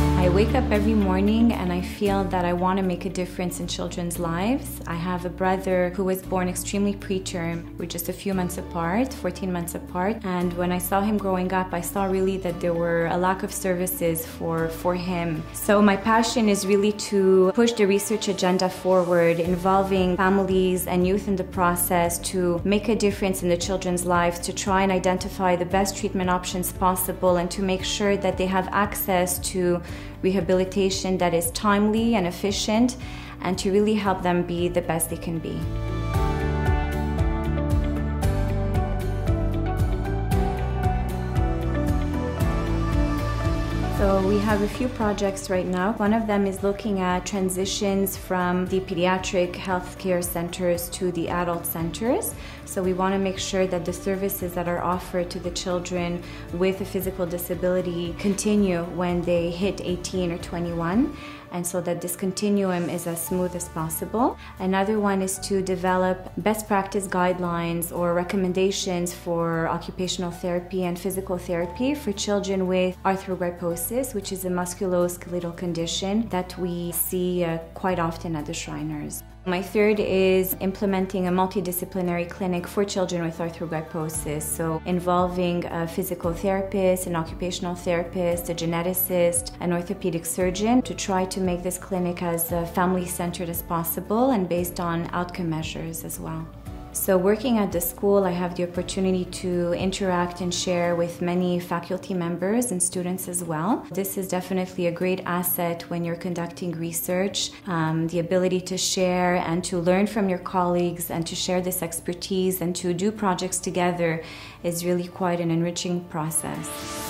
Thank you. I wake up every morning and I feel that I want to make a difference in children's lives. I have a brother who was born extremely preterm. We're just a few months apart, 14 months apart. And when I saw him growing up, I saw really that there were a lack of services for, for him. So my passion is really to push the research agenda forward, involving families and youth in the process to make a difference in the children's lives, to try and identify the best treatment options possible, and to make sure that they have access to rehabilitation that is timely and efficient and to really help them be the best they can be. So we have a few projects right now. One of them is looking at transitions from the pediatric healthcare centers to the adult centers. So we want to make sure that the services that are offered to the children with a physical disability continue when they hit 18 or 21 and so that this continuum is as smooth as possible. Another one is to develop best practice guidelines or recommendations for occupational therapy and physical therapy for children with arthrogryposis, which is a musculoskeletal condition that we see uh, quite often at the Shriners. My third is implementing a multidisciplinary clinic for children with arthrogryposis, so involving a physical therapist, an occupational therapist, a geneticist, an orthopedic surgeon to try to make this clinic as family centered as possible and based on outcome measures as well. So, working at the school, I have the opportunity to interact and share with many faculty members and students as well. This is definitely a great asset when you're conducting research. Um, the ability to share and to learn from your colleagues and to share this expertise and to do projects together is really quite an enriching process.